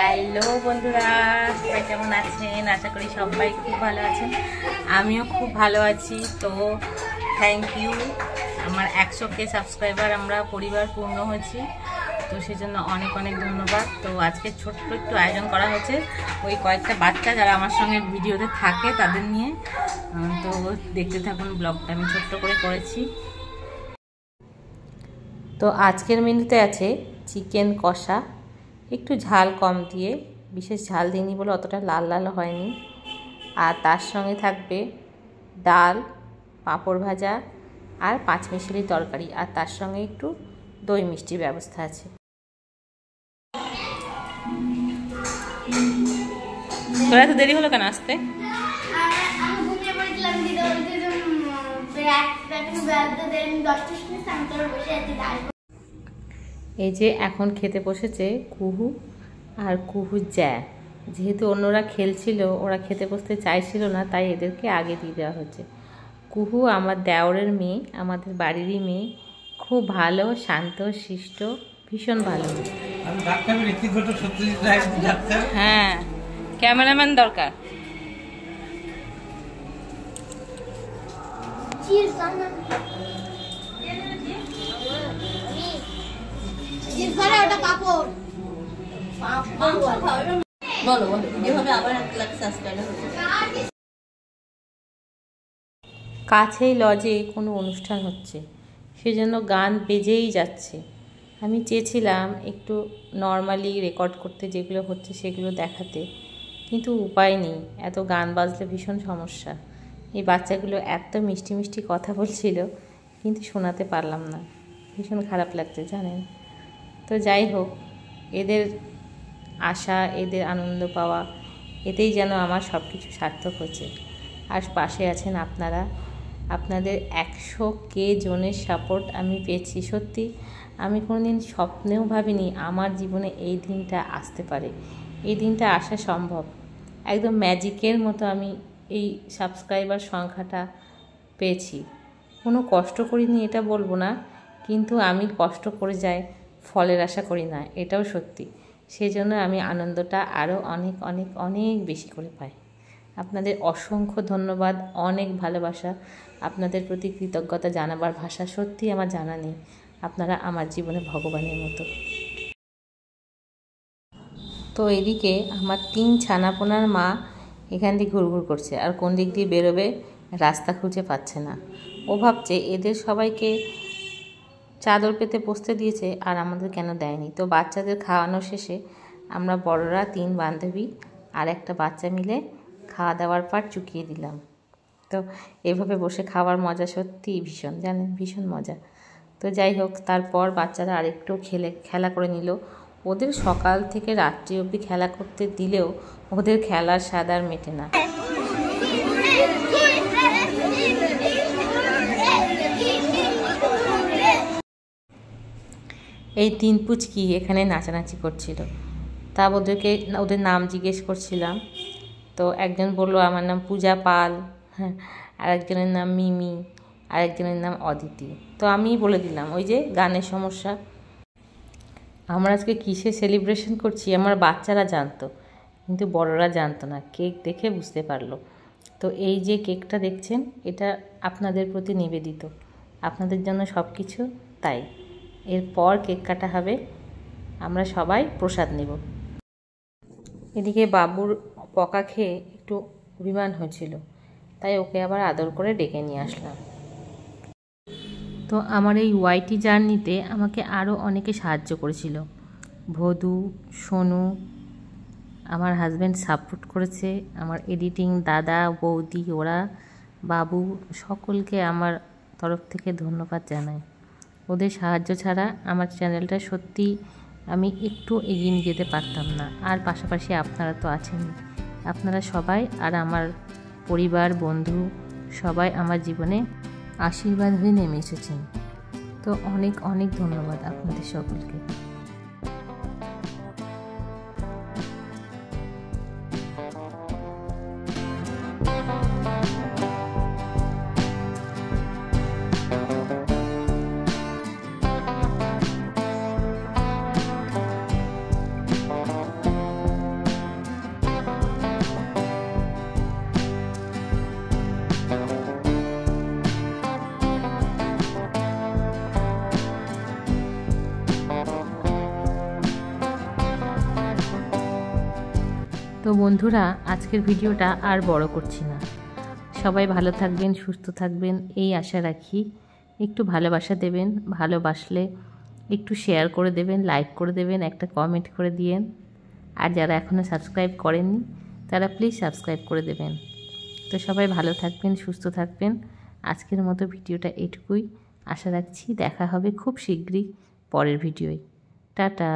Hello বন্ধুরা। সবাই কেমন আছেন? আশা করি সবাই খুব ভালো আছেন। আমিও খুব ভালো আছি। তো থ্যাংক ইউ আমার একশো কে সাবস্ক্রাইবার আমরা পরিবার পূর্ণ হয়েছি। তো সেই জন্য অনেক অনেক ধন্যবাদ। তো আজকে ছোট্ট একটু আয়োজন করা হয়েছে। ওই কয়েকটা বাচ্চা যারা আমার সঙ্গে ভিডিওতে থাকে তাদের নিয়ে। তো দেখতে থাকুন, ব্লগটা আমি ছোট্ট করে করেছি। তো আজকের মেনুতে আছে চিকেন কষা। একটু ঝাল কম দিয়ে বিশেষ ঝাল দিইনি বলে অতটা লাল লাল হয়নি আর তার সঙ্গে থাকবে ডাল পাঁপড় ভাজা আর পাঁচমিশালি তরকারি আর তার সঙ্গে একটু দই মিষ্টির ব্যবস্থা আছে তোরা তো দেরি হলো কেন আসতে দশটার সময় বসে আছি এই যে এখন খেতে বসেছে কুহু আর কুহু জ্যা। যেহেতু অন্যরা খেলছিল ওরা খেতে বসতে চাইছিল না তাই এদেরকে আগে দিয়ে দেওয়া হচ্ছে। কুহু আমার দেওরের মেয়ে আমাদের বাড়িরই মেয়ে খুব ভালো শান্ত শিষ্ট ভীষণ ভালো হ্যাঁ ক্যামেরাম্যান দরকার। ওটা কাপড়। বলো বলো যেভাবে আবার এক লাখ সাবস্ক্রাইবার কাছেই লজে কোনো অনুষ্ঠান হচ্ছে সেজন্য গান বেজেই যাচ্ছে। আমি চেয়েছিলাম একটু নর্মালি রেকর্ড করতে যেগুলো হচ্ছে সেগুলো দেখাতে কিন্তু উপায় নেই এত গান বাজলে ভীষণ সমস্যা। এই বাচ্চাগুলো এত মিষ্টি মিষ্টি কথা বলছিল কিন্তু শোনাতে পারলাম না। ভীষণ খারাপ লাগছে জানেন? তো যাই হোক, এদের আশা, এদের আনন্দ পাওয়া, এতেই যেন আমার সব কিছু সার্থক হচ্ছে। আর পাশে আছেন আপনারা। আপনাদের একশো কে জনের সাপোর্ট আমি পেয়েছি, সত্যি। আমি কোনোদিন স্বপ্নেও ভাবিনি আমার জীবনে এই দিনটা আসতে পারে। এই দিনটা আসা সম্ভব। একদম ম্যাজিকের মতো আমি এই সাবস্ক্রাইবার সংখ্যাটা পেয়েছি। কোনো কষ্ট করিনি, এটা বলব না। কিন্তু আমি কষ্ট করে যাই। ফলের আশা করি না, এটাও সত্যি। সেই জন্য আমি আনন্দটা আরও অনেক অনেক অনেক বেশি করে পাই। আপনাদের অসংখ্য ধন্যবাদ, অনেক ভালোবাসা। আপনাদের প্রতি কৃতজ্ঞতা জানাবার ভাষা সত্যি আমার জানা নেই। আপনারা আমার জীবনে ভগবানের মতো। তো এদিকে আমার তিন ছানাপোনার মা এখান দিয়ে ঘুরঘুর করছে, আর কোন দিক দিয়ে বেরোবে রাস্তা খুঁজে পাচ্ছে না। ও ভাবছে এদের সবাইকে চাদর পেতে বসতে দিয়েছে আর আমাদের কেন দেয়নি। তো বাচ্চাদের খাওয়ানো শেষে আমরা বড়রা তিন বান্ধবী আর একটা বাচ্চা মিলে খাওয়া দাওয়ার পার চুকিয়ে দিলাম। তো এভাবে বসে খাওয়ার মজা সত্যিই ভীষণ, জানেন? ভীষণ মজা। তো যাই হোক, তারপর বাচ্চারা আরেকটু খেলে, খেলা করে নিল। ওদের সকাল থেকে রাত্রি অবধি খেলা করতে দিলেও ওদের খেলার স্বাদ আর মেটে না। এই তিন পুচকি এখানে নাচানাচি করছিল। তা ওদেরকে ওদের নাম জিজ্ঞেস করছিলাম। তো একজন বলল, আমার নাম পূজা পাল। হ্যাঁ আর একজনের নাম মিমি আর একজনের নাম অদিতি। তো আমিই বলে দিলাম, ওই যে গানের সমস্যা। আমরা আজকে কিসে সেলিব্রেশন করছি? আমার বাচ্চারা জানতো, কিন্তু বড়রা জানতো না। কেক দেখে বুঝতে পারল। তো এই যে কেকটা দেখছেন, এটা আপনাদের প্রতি নিবেদিত। আপনাদের জন্য সব কিছু তাই। এরপর কেক কাটা হবে। আমরা সবাই প্রসাদ নেব। এদিকে বাবুর পকা খেয়ে একটু অভিমান হয়েছিল, তাই ওকে আবার আদর করে ডেকে নিয়ে আসলাম। তো আমার এই ওয়াইটি জার্নিতে আমাকে আরও অনেকে সাহায্য করেছিল। ভদু, সোনু, আমার হাজব্যান্ড সাপোর্ট করেছে, আমার এডিটিং দাদা, বৌদি, ওরা, বাবু, সকলকে আমার তরফ থেকে ধন্যবাদ জানাই। ওদের সাহায্য ছাড়া আমার চ্যানেলটা সত্যি আমি একটু এগিয়ে নিয়ে যেতে পারতাম না। আর পাশাপাশি আপনারা তো আছেন আপনারা সবাই আর আমার পরিবার, বন্ধু সবাই আমার জীবনে আশীর্বাদ হয়ে নেমে এসেছেন। তো অনেক অনেক ধন্যবাদ আপনাদের সকলকে। তো বন্ধুরা, আজকের ভিডিওটা আর বড় করছি না। সবাই ভালো থাকবেন, সুস্থ থাকবেন, এই আশা রাখি। একটু ভালোবাসা দেবেন, ভালোবাসলে একটু শেয়ার করে দেবেন লাইক করে দেবেন, একটা কমেন্ট করে দিয়েন। আর যারা এখনও সাবস্ক্রাইব করেননি, তারা প্লিজ সাবস্ক্রাইব করে দেবেন। তো সবাই ভালো থাকবেন, সুস্থ থাকবেন। আজকের মতো ভিডিওটা এটুকুই। আশা রাখছি দেখা হবে খুব শীঘ্রই পরের ভিডিওয়। টাটা।